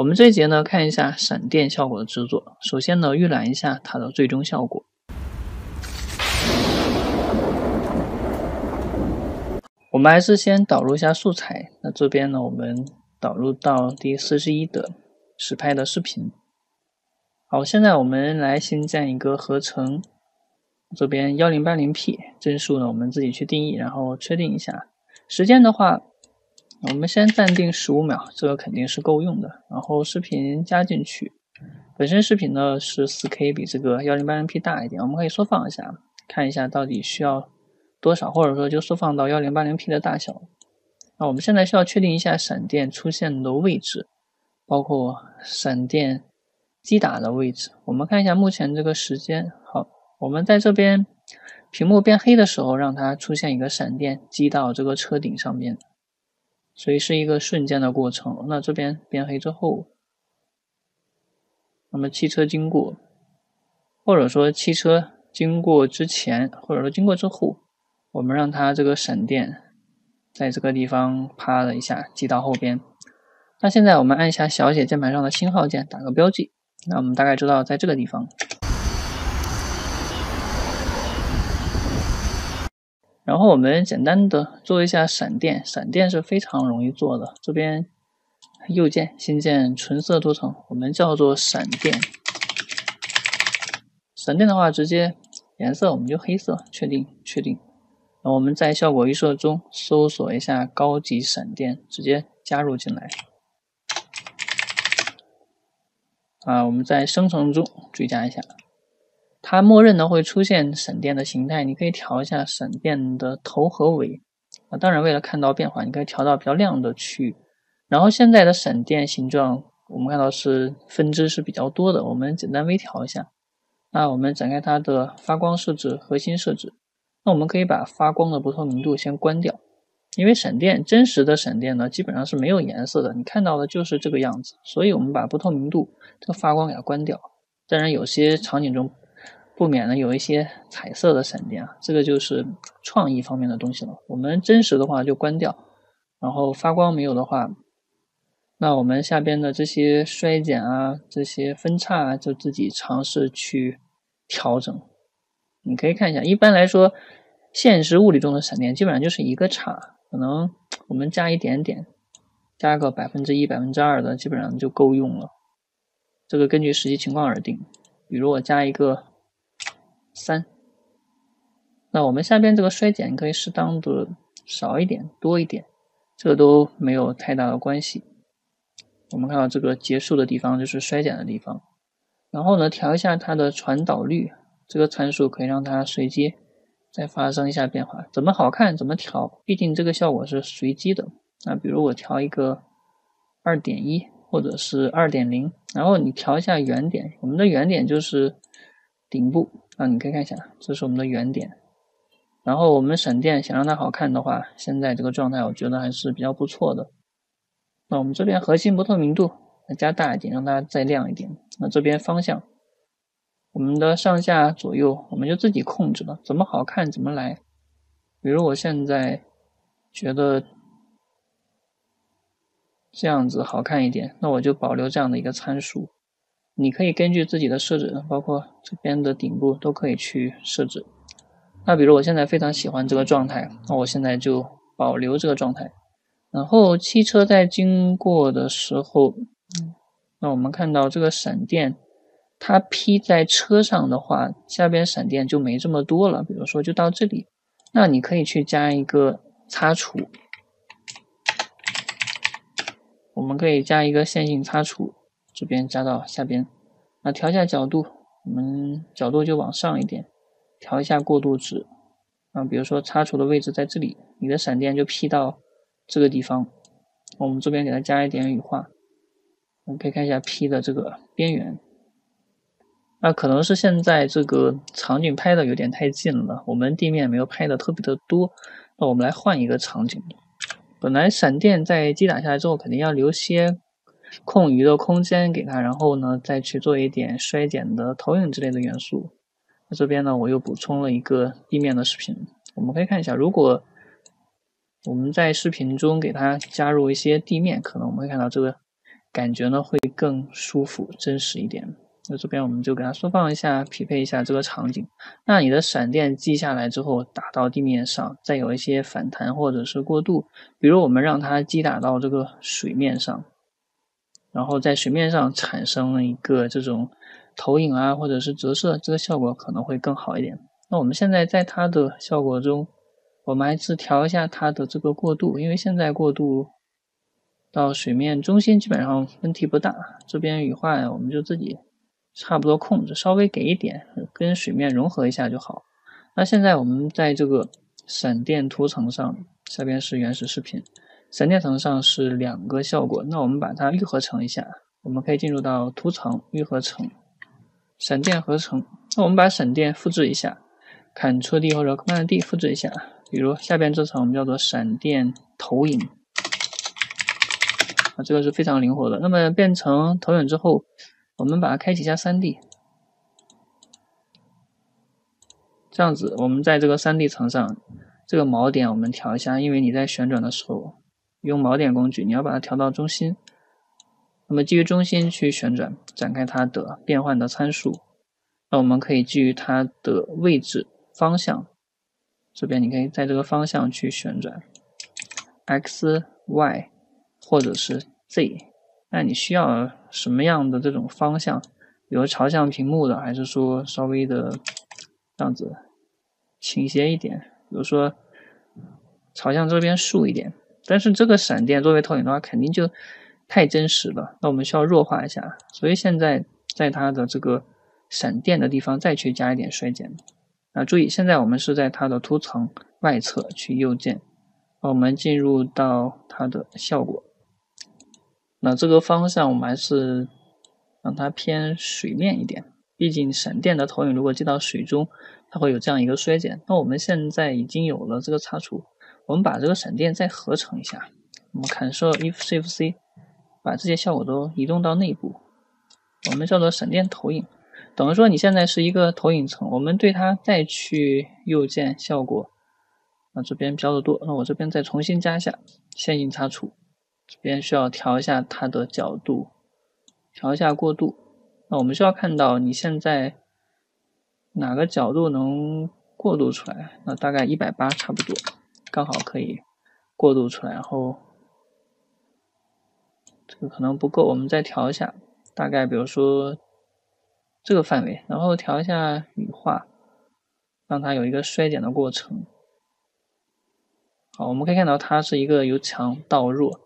我们这一节呢，看一下闪电效果的制作。首先呢，预览一下它的最终效果。我们还是先导入一下素材。那这边呢，我们导入到第四十一的实拍的视频。好，现在我们来新建一个合成。这边幺零八零 P 帧数呢，我们自己去定义，然后确定一下时间的话。我们先暂定十五秒，这个肯定是够用的。然后视频加进去，本身视频呢是四 K，比这个幺零八零 P 大一点。我们可以缩放一下，看一下到底需要多少，或者说就缩放到幺零八零 P 的大小。那我们现在需要确定一下闪电出现的位置，包括闪电击打的位置。我们看一下目前这个时间。好，我们在这边屏幕变黑的时候，让它出现一个闪电击到这个车顶上面。所以是一个瞬间的过程。那这边变黑之后，那么汽车经过，或者说汽车经过之前，或者说经过之后，我们让它这个闪电在这个地方啪的一下击到后边。那现在我们按下小写键盘上的星号键，打个标记。那我们大概知道在这个地方。然后我们简单的做一下闪电，闪电是非常容易做的。这边右键新建纯色图层，我们叫做闪电。闪电的话，直接颜色我们就黑色，确定确定。那我们在效果预设中搜索一下高级闪电，直接加入进来。啊，我们在生成中追加一下。它默认呢会出现闪电的形态，你可以调一下闪电的头和尾啊。当然，为了看到变化，你可以调到比较亮的区域。然后现在的闪电形状，我们看到是分支是比较多的，我们简单微调一下。那我们展开它的发光设置、核心设置。那我们可以把发光的不透明度先关掉，因为闪电真实的闪电呢基本上是没有颜色的，你看到的就是这个样子。所以我们把不透明度这个发光给它关掉。当然，有些场景中。不免呢有一些彩色的闪电啊，这个就是创意方面的东西了。我们真实的话就关掉，然后发光没有的话，那我们下边的这些衰减啊、这些分叉啊，就自己尝试去调整。你可以看一下，一般来说，现实物理中的闪电基本上就是一个叉，可能我们加一点点，加个百分之一、百分之二的，基本上就够用了。这个根据实际情况而定，比如我加一个。三，那我们下边这个衰减可以适当的少一点、多一点，这个都没有太大的关系。我们看到这个结束的地方就是衰减的地方，然后呢，调一下它的传导率，这个参数可以让它随机再发生一下变化。怎么好看怎么调，毕竟这个效果是随机的。那比如我调一个二点一或者是二点零，然后你调一下原点，我们的原点就是顶部。那你可以看一下，这是我们的原点。然后我们闪电想让它好看的话，现在这个状态我觉得还是比较不错的。那我们这边核心不透明度加大一点，让它再亮一点。那这边方向，我们的上下左右我们就自己控制了，怎么好看怎么来。比如我现在觉得这样子好看一点，那我就保留这样的一个参数。你可以根据自己的设置，包括这边的顶部都可以去设置。那比如我现在非常喜欢这个状态，那我现在就保留这个状态。然后汽车在经过的时候，那我们看到这个闪电，它劈在车上的话，下边闪电就没这么多了。比如说就到这里，那你可以去加一个擦除，我们可以加一个线性擦除。这边加到下边，那调一下角度，我们角度就往上一点，调一下过渡值，啊，比如说擦除的位置在这里，你的闪电就劈到这个地方，我们这边给它加一点羽化，我们可以看一下 P 的这个边缘，那可能是现在这个场景拍的有点太近了，我们地面没有拍的特别的多，那我们来换一个场景，本来闪电在击打下来之后，肯定要留些。空余的空间给它，然后呢，再去做一点衰减的投影之类的元素。那这边呢，我又补充了一个地面的视频。我们可以看一下，如果我们在视频中给它加入一些地面，可能我们会看到这个感觉呢会更舒服、真实一点。那这边我们就给它缩放一下，匹配一下这个场景。那你的闪电击下来之后打到地面上，再有一些反弹或者是过渡，比如我们让它击打到这个水面上，然后在水面上产生了一个这种投影啊，或者是折射，这个效果可能会更好一点。那我们现在在它的效果中，我们还是调一下它的这个过渡，因为现在过渡到水面中心基本上问题不大。这边羽化我们就自己。差不多控制，稍微给一点，跟水面融合一下就好。那现在我们在这个闪电图层上，下边是原始视频，闪电层上是两个效果。那我们把它预合成一下，我们可以进入到图层预合成闪电合成。那我们把闪电复制一下，Ctrl D 或者 Command D 复制一下，比如下边这层我们叫做闪电投影，啊，这个是非常灵活的。那么变成投影之后。我们把它开启一下 3D，这样子，我们在这个 3D 层上，这个锚点我们调一下，因为你在旋转的时候用锚点工具，你要把它调到中心。那么基于中心去旋转，展开它的变换的参数。那我们可以基于它的位置方向，这边你可以在这个方向去旋转，X、Y 或者是 Z。那你需要什么样的这种方向？比如朝向屏幕的，还是说稍微的这样子倾斜一点？比如说朝向这边竖一点。但是这个闪电作为投影的话，肯定就太真实了。那我们需要弱化一下。所以现在在它的这个闪电的地方再去加一点衰减。啊，注意，现在我们是在它的图层外侧去右键，我们进入到它的效果。那这个方向我们还是让它偏水面一点，毕竟闪电的投影如果进到水中，它会有这样一个衰减。那我们现在已经有了这个擦除，我们把这个闪电再合成一下，我们 Ctrl If Shift C，把这些效果都移动到内部，我们叫做闪电投影。等于说你现在是一个投影层，我们对它再去右键效果，那这边标的多，那我这边再重新加一下线性擦除。这边需要调一下它的角度，调一下过渡。那我们需要看到你现在哪个角度能过渡出来？那大概一百八差不多，刚好可以过渡出来。然后这个可能不够，我们再调一下，大概比如说这个范围，然后调一下羽化，让它有一个衰减的过程。好，我们可以看到它是一个由强到弱。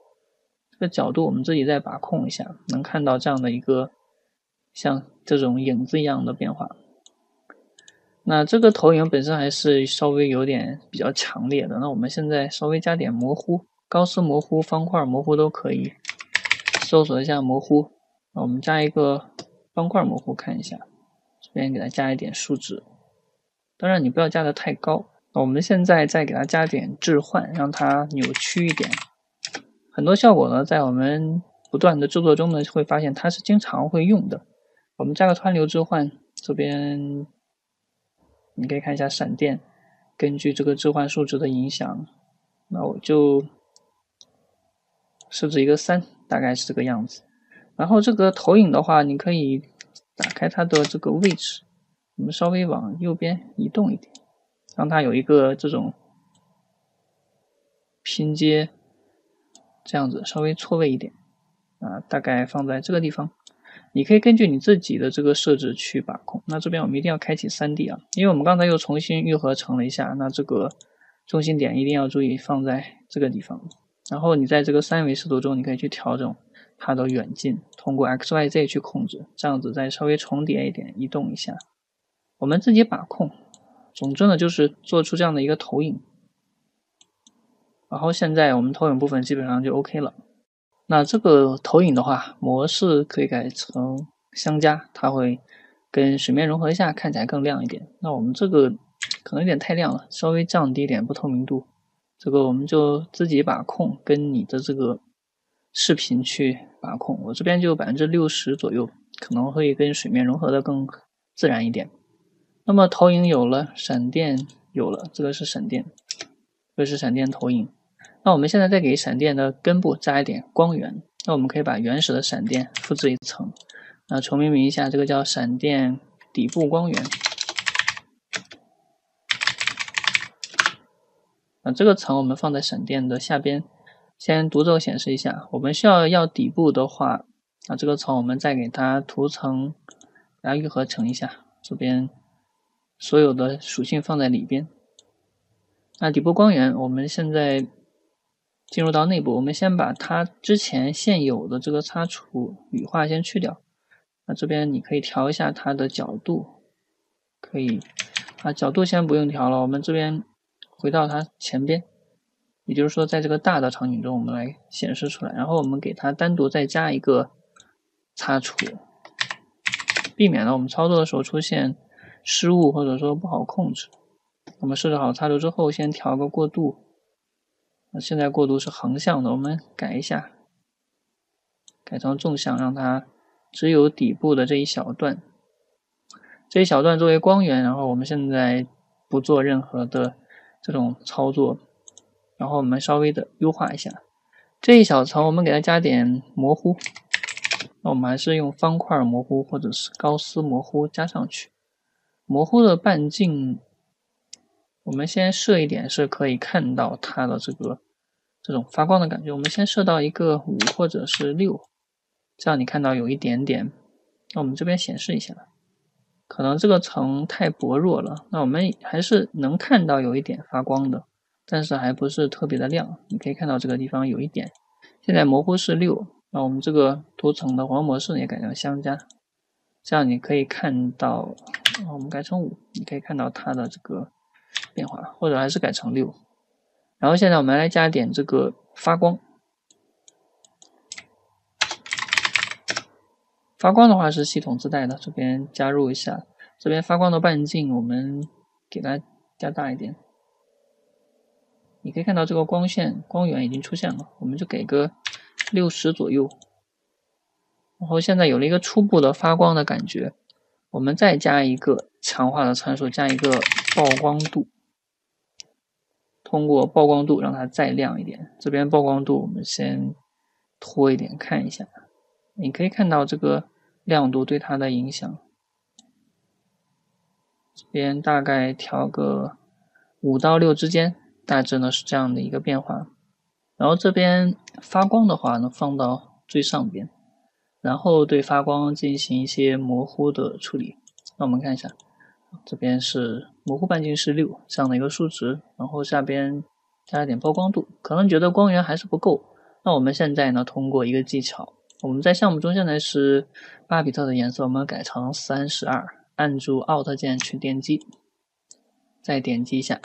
这个角度我们自己再把控一下，能看到这样的一个像这种影子一样的变化。那这个投影本身还是稍微有点比较强烈的。那我们现在稍微加点模糊，高斯模糊、方块模糊都可以。搜索一下模糊，那我们加一个方块模糊看一下，这边给它加一点数值。当然你不要加的太高。那我们现在再给它加点置换，让它扭曲一点。很多效果呢，在我们不断的制作中呢，会发现它是经常会用的。我们加个湍流置换，这边你可以看一下闪电，根据这个置换数值的影响，那我就设置一个三，大概是这个样子。然后这个投影的话，你可以打开它的这个位置，我们稍微往右边移动一点，让它有一个这种拼接。这样子稍微错位一点，啊，大概放在这个地方。你可以根据你自己的这个设置去把控。那这边我们一定要开启 3D 啊，因为我们刚才又重新预合成了一下。那这个中心点一定要注意放在这个地方。然后你在这个三维视图中，你可以去调整它的远近，通过 X、Y、Z 去控制。这样子再稍微重叠一点，移动一下，我们自己把控。总之呢，就是做出这样的一个投影。然后现在我们投影部分基本上就 OK 了。那这个投影的话，模式可以改成相加，它会跟水面融合一下，看起来更亮一点。那我们这个可能有点太亮了，稍微降低一点不透明度。这个我们就自己把控，跟你的这个视频去把控。我这边就百分之六十左右，可能会跟水面融合的更自然一点。那么投影有了，闪电有了，这个是闪电，这是闪电投影。那我们现在再给闪电的根部加一点光源，那我们可以把原始的闪电复制一层，那重命名一下，这个叫闪电底部光源。那这个层我们放在闪电的下边，先独奏显示一下。我们需要要底部的话，那这个层我们再给它图层，给它愈合成一下。这边所有的属性放在里边。那底部光源，我们现在进入到内部，我们先把它之前现有的这个擦除羽化先去掉。那这边你可以调一下它的角度，可以啊，角度先不用调了，我们这边。回到它前边，也就是说，在这个大的场景中，我们来显示出来。然后我们给它单独再加一个擦除，避免了我们操作的时候出现失误或者说不好控制。我们设置好擦除之后，先调个过渡。那现在过渡是横向的，我们改一下，改成纵向，让它只有底部的这一小段，这一小段作为光源。然后我们现在不做任何的。这种操作，然后我们稍微的优化一下这一小层，我们给它加点模糊。那我们还是用方块模糊或者是高斯模糊加上去。模糊的半径，我们先设一点是可以看到它的这个这种发光的感觉。我们先设到一个五或者是六，这样你看到有一点点。那我们这边显示一下。可能这个层太薄弱了，那我们还是能看到有一点发光的，但是还不是特别的亮。你可以看到这个地方有一点，现在模糊是六，那我们这个图层的黄模式也改成相加，这样你可以看到，我们改成五，你可以看到它的这个变化，或者还是改成六。然后现在我们来加点这个发光，发光的话是系统自带的，这边加入一下。这边发光的半径我们给它加大一点。你可以看到这个光线光源已经出现了，我们就给个六十左右。然后现在有了一个初步的发光的感觉，我们再加一个强化的参数，加一个曝光度。通过曝光度让它再亮一点。这边曝光度我们先拖一点看一下，你可以看到这个。亮度对它的影响，这边大概调个五到六之间，大致呢是这样的一个变化。然后这边发光的话呢，放到最上边，然后对发光进行一些模糊的处理。那我们看一下，这边是模糊半径是六这样的一个数值，然后下边加一点曝光度，可能觉得光源还是不够。那我们现在呢，通过一个技巧。我们在项目中现在是八比特的颜色，我们改成三十二，按住 Alt 键去点击，再点击一下。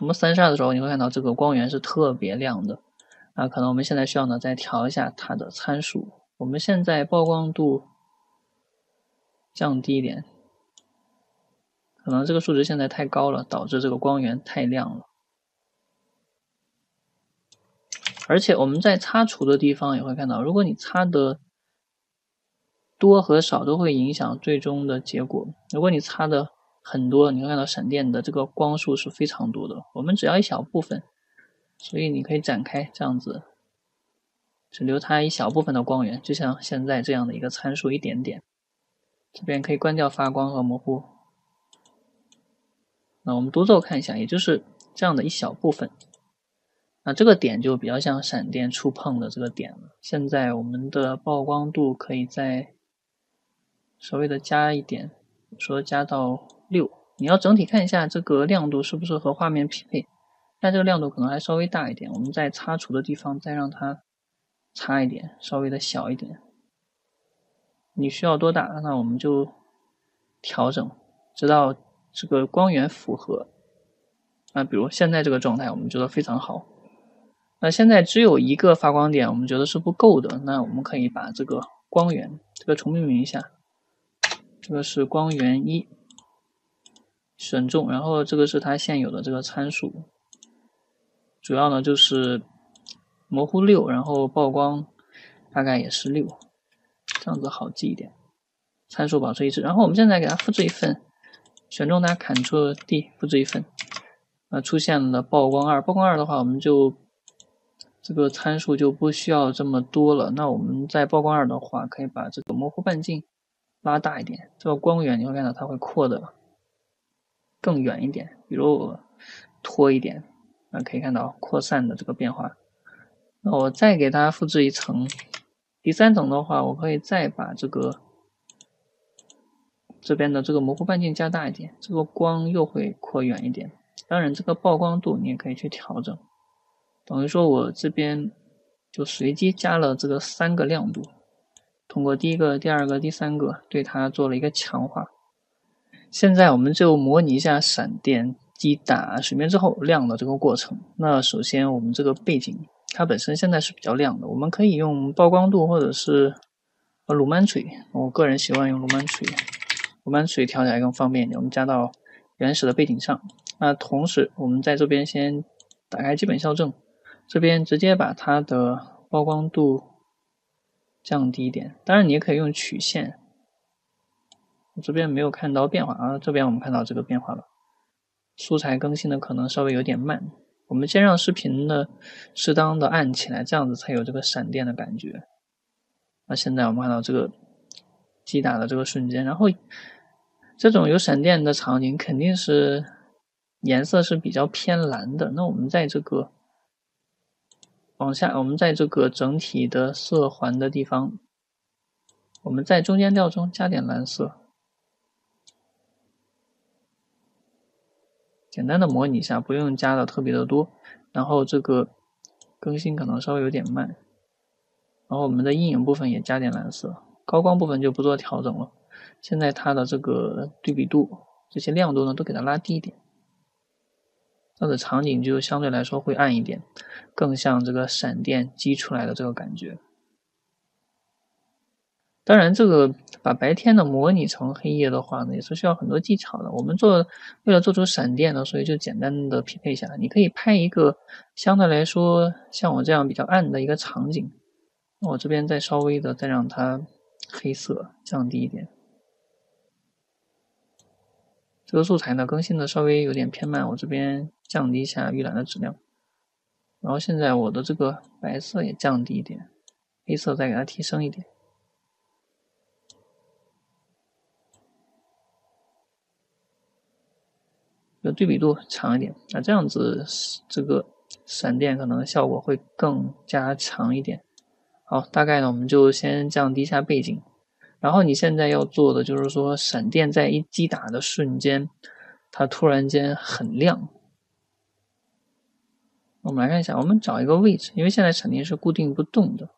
我们三十二的时候，你会看到这个光源是特别亮的。啊，可能我们现在需要呢再调一下它的参数。我们现在曝光度降低一点，可能这个数值现在太高了，导致这个光源太亮了。而且我们在擦除的地方也会看到，如果你擦的多和少都会影响最终的结果。如果你擦的很多，你会看到闪电的这个光束是非常多的。我们只要一小部分，所以你可以展开这样子，只留它一小部分的光源，就像现在这样的一个参数一点点。这边可以关掉发光和模糊。那我们独奏看一下，也就是这样的一小部分。那这个点就比较像闪电触碰的这个点了。现在我们的曝光度可以再稍微的加一点，说加到六。你要整体看一下这个亮度是不是和画面匹配。但这个亮度可能还稍微大一点，我们在擦除的地方再让它差一点，稍微的小一点。你需要多大？那我们就调整，直到这个光源符合。那比如现在这个状态，我们觉得非常好。那现在只有一个发光点，我们觉得是不够的。那我们可以把这个光源，这个重命名一下，这个是光源一，选中，然后这个是它现有的这个参数，主要呢就是模糊六，然后曝光大概也是六，这样子好记一点。参数保持一致，然后我们现在给它复制一份，选中它，Ctrl D 复制一份，呃，出现了曝光二，曝光二的话，我们就。这个参数就不需要这么多了。那我们在曝光二的话，可以把这个模糊半径拉大一点，这个光源你会看到它会扩的更远一点。比如我拖一点，啊，可以看到扩散的这个变化。那我再给它复制一层，第三层的话，我可以再把这个这边的这个模糊半径加大一点，这个光又会扩远一点。当然，这个曝光度你也可以去调整。等于说，我这边就随机加了这个三个亮度，通过第一个、第二个、第三个对它做了一个强化。现在我们就模拟一下闪电击打水面之后亮的这个过程。那首先，我们这个背景它本身现在是比较亮的，我们可以用曝光度或者是呃鲁曼锤。我个人喜欢用鲁曼锤，我们把水调起来更方便一点。我们加到原始的背景上。那同时，我们在这边先打开基本校正。这边直接把它的曝光度降低一点，当然你也可以用曲线。我这边没有看到变化啊，这边我们看到这个变化了。素材更新的可能稍微有点慢，我们先让视频呢适当的暗起来，这样子才有这个闪电的感觉。那现在我们看到这个击打的这个瞬间，然后这种有闪电的场景肯定是颜色是比较偏蓝的。那我们在这个往下，我们在这个整体的色环的地方，我们在中间调中加点蓝色，简单的模拟一下，不用加的特别的多。然后这个更新可能稍微有点慢，然后我们的阴影部分也加点蓝色，高光部分就不做调整了。现在它的这个对比度、这些亮度呢，都给它拉低一点。它的场景就相对来说会暗一点，更像这个闪电击出来的这个感觉。当然，这个把白天的模拟成黑夜的话呢，也是需要很多技巧的。我们做为了做出闪电呢，所以就简单的匹配一下。你可以拍一个相对来说像我这样比较暗的一个场景，我这边再稍微的再让它黑色降低一点。这个素材呢更新的稍微有点偏慢，我这边降低一下预览的质量。然后现在我的这个白色也降低一点，黑色再给它提升一点，有对比度强一点。那这样子这个闪电可能效果会更加强一点。好，大概呢我们就先降低一下背景。然后你现在要做的就是说，闪电在一击打的瞬间，它突然间很亮。我们来看一下，我们找一个位置，因为现在闪电是固定不动的，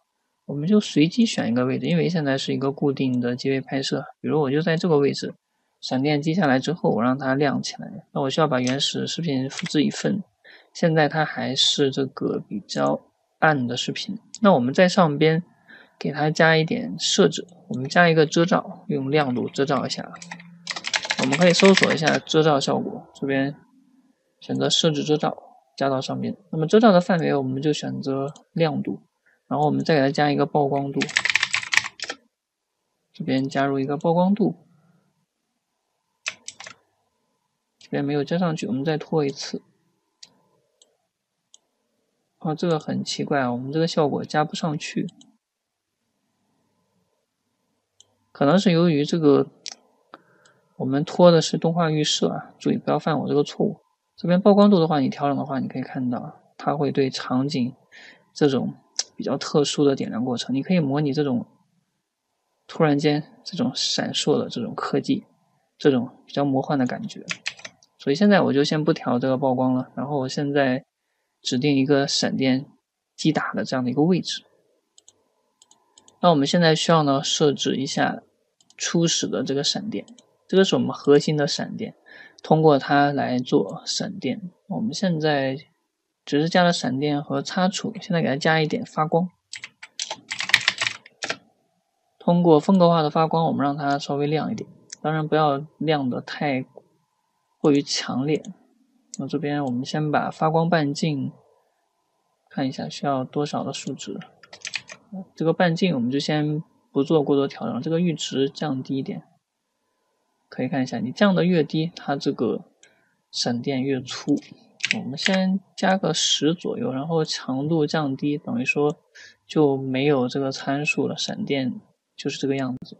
我们就随机选一个位置，因为现在是一个固定的机位拍摄。比如我就在这个位置，闪电击下来之后，我让它亮起来。那我需要把原始视频复制一份，现在它还是这个比较暗的视频。那我们在上边。给它加一点设置，我们加一个遮罩，用亮度遮罩一下。我们可以搜索一下遮罩效果，这边选择设置遮罩，加到上面。那么遮罩的范围我们就选择亮度，然后我们再给它加一个曝光度，这边加入一个曝光度，这边没有加上去，我们再拖一次。哦，这个很奇怪啊，我们这个效果加不上去。可能是由于这个，我们拖的是动画预设啊，注意不要犯我这个错误。这边曝光度的话，你调整的话，你可以看到它会对场景这种比较特殊的点亮过程，你可以模拟这种突然间这种闪烁的这种科技，这种比较魔幻的感觉。所以现在我就先不调这个曝光了，然后我现在指定一个闪电击打的这样的一个位置。那我们现在需要呢设置一下初始的这个闪电，这个是我们核心的闪电，通过它来做闪电。我们现在只是加了闪电和擦除，现在给它加一点发光，通过风格化的发光，我们让它稍微亮一点，当然不要亮的太过于强烈。那这边我们先把发光半径看一下需要多少的数值。这个半径我们就先不做过多调整，这个阈值降低一点，可以看一下，你降的越低，它这个闪电越粗。我们先加个十左右，然后强度降低，等于说就没有这个参数了。闪电就是这个样子。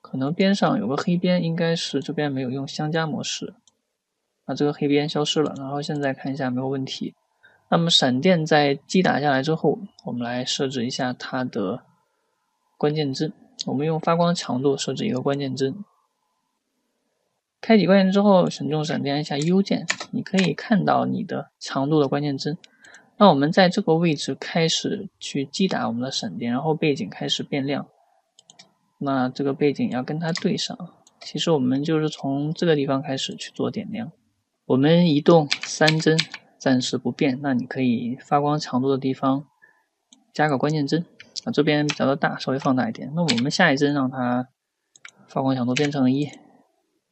可能边上有个黑边，应该是这边没有用相加模式，啊，这个黑边消失了。然后现在看一下没有问题。那么闪电在击打下来之后，我们来设置一下它的关键帧。我们用发光强度设置一个关键帧。开启关键之后，选中闪电，按下 U 键，你可以看到你的强度的关键帧。那我们在这个位置开始去击打我们的闪电，然后背景开始变亮。那这个背景要跟它对上。其实我们就是从这个地方开始去做点亮。我们移动三帧，暂时不变。那你可以发光强度的地方加个关键帧啊，这边比较的大，稍微放大一点。那我们下一帧让它发光强度变成一。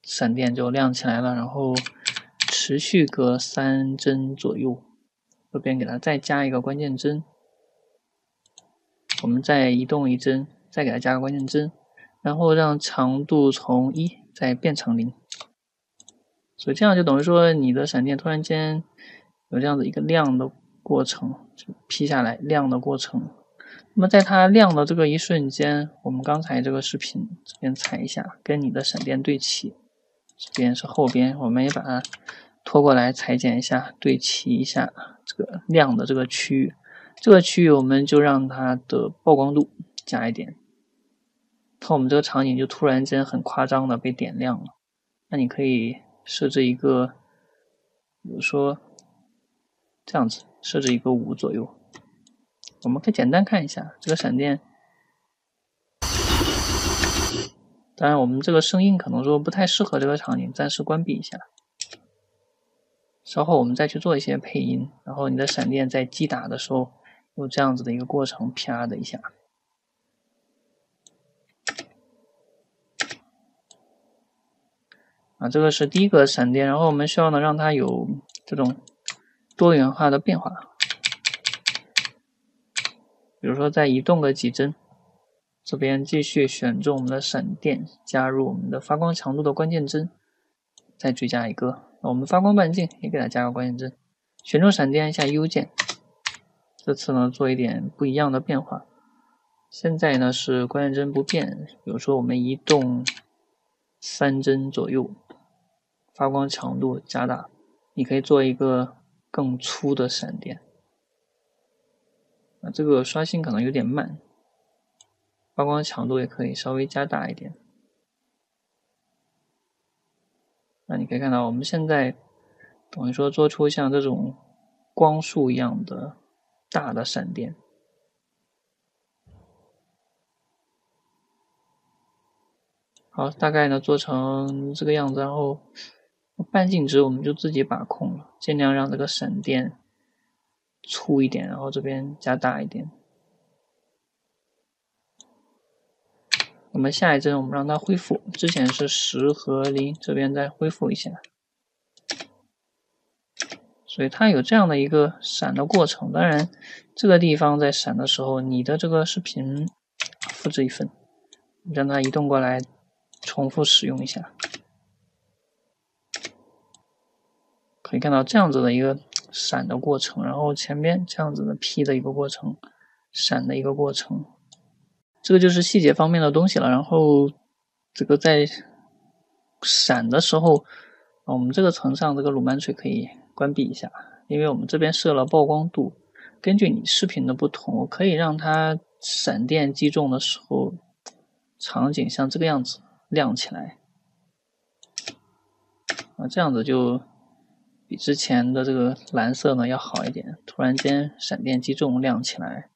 闪电就亮起来了，然后持续个三帧左右，这边给它再加一个关键帧，我们再移动一帧，再给它加个关键帧，然后让长度从一再变成零，所以这样就等于说你的闪电突然间有这样子一个亮的过程，就劈下来亮的过程。那么在它亮的这个一瞬间，我们刚才这个视频这边裁一下，跟你的闪电对齐。这边是后边，我们也把它拖过来裁剪一下，对齐一下这个亮的这个区域。这个区域我们就让它的曝光度加一点，看我们这个场景就突然间很夸张的被点亮了。那你可以设置一个，比如说这样子，设置一个五左右。我们可以简单看一下这个闪电。当然，我们这个声音可能说不太适合这个场景，暂时关闭一下。稍后我们再去做一些配音，然后你的闪电在击打的时候有这样子的一个过程，啪的一下。啊，这个是第一个闪电，然后我们需要呢让它有这种多元化的变化，比如说再移动个几帧。这边继续选中我们的闪电，加入我们的发光强度的关键帧，再追加一个。我们发光半径也给它加个关键帧，选中闪电按下 U 键。这次呢做一点不一样的变化。现在呢是关键帧不变，比如说我们移动三帧左右，发光强度加大，你可以做一个更粗的闪电。那这个刷新可能有点慢。发光强度也可以稍微加大一点。那你可以看到，我们现在等于说做出像这种光束一样的大的闪电。好，大概呢做成这个样子，然后半径值我们就自己把控了，尽量让这个闪电粗一点，然后这边加大一点。我们下一帧，我们让它恢复，之前是十和零，这边再恢复一下，所以它有这样的一个闪的过程。当然，这个地方在闪的时候，你的这个视频复制一份，让它移动过来，重复使用一下，可以看到这样子的一个闪的过程，然后前面这样子的 P 的一个过程，闪的一个过程。这个就是细节方面的东西了。然后，这个在闪的时候，我们这个层上这个鲁曼锤可以关闭一下，因为我们这边设了曝光度，根据你视频的不同，我可以让它闪电击中的时候，场景像这个样子亮起来。啊，这样子就比之前的这个蓝色呢要好一点。突然间闪电击中亮起来。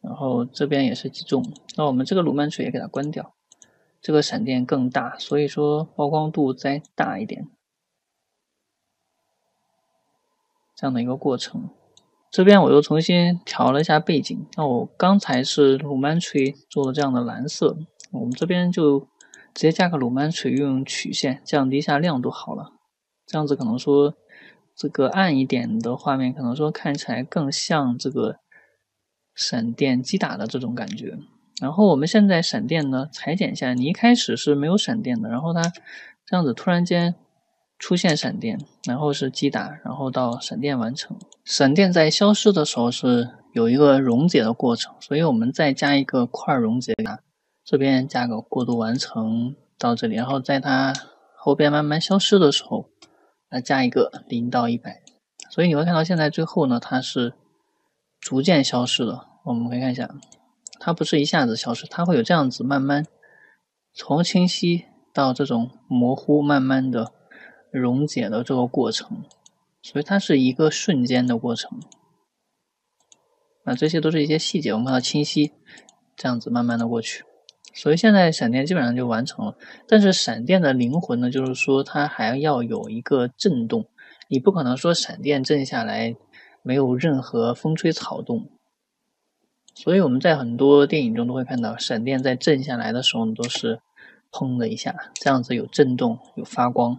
然后这边也是击中，那我们这个鲁曼锤也给它关掉，这个闪电更大，所以说曝光度再大一点，这样的一个过程。这边我又重新调了一下背景，那我刚才是鲁曼锤做了这样的蓝色，我们这边就直接加个鲁曼锤，用曲线降低一下亮度好了，这样子可能说这个暗一点的画面，可能说看起来更像这个。闪电击打的这种感觉，然后我们现在闪电呢裁剪一下，你一开始是没有闪电的，然后它这样子突然间出现闪电，然后是击打，然后到闪电完成。闪电在消失的时候是有一个溶解的过程，所以我们再加一个块溶解它，这边加个过渡完成到这里，然后在它后边慢慢消失的时候，来加一个零到一百。所以你会看到现在最后呢，它是逐渐消失的。我们可以看一下，它不是一下子消失，它会有这样子慢慢从清晰到这种模糊，慢慢的。溶解的这个过程，所以它是一个瞬间的过程。那这些都是一些细节，我们看到清晰，这样子慢慢的过去。所以现在闪电基本上就完成了。但是闪电的灵魂呢，就是说它还要有一个震动，你不可能说闪电震下来没有任何风吹草动。所以我们在很多电影中都会看到，闪电在震下来的时候都是砰的一下，这样子有震动，有发光。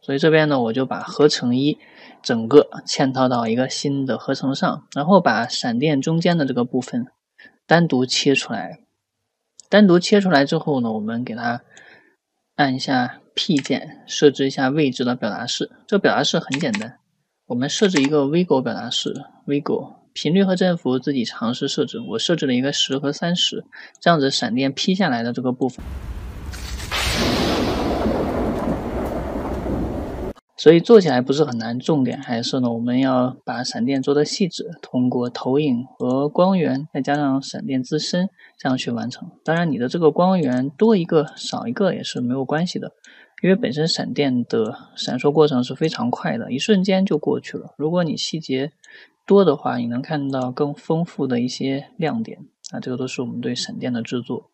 所以这边呢，我就把合成一整个嵌套到一个新的合成上，然后把闪电中间的这个部分单独切出来。单独切出来之后呢，我们给它按一下 P 键，设置一下位置的表达式。这个表达式很简单，我们设置一个 Vigo 表达式，Vigo 频率和振幅自己尝试设置。我设置了一个十和三十，这样子闪电劈下来的这个部分。所以做起来不是很难，重点还是呢，我们要把闪电做的细致，通过投影和光源，再加上闪电自身，这样去完成。当然，你的这个光源多一个少一个也是没有关系的，因为本身闪电的闪烁过程是非常快的，一瞬间就过去了。如果你细节多的话，你能看到更丰富的一些亮点。那这个都是我们对闪电的制作。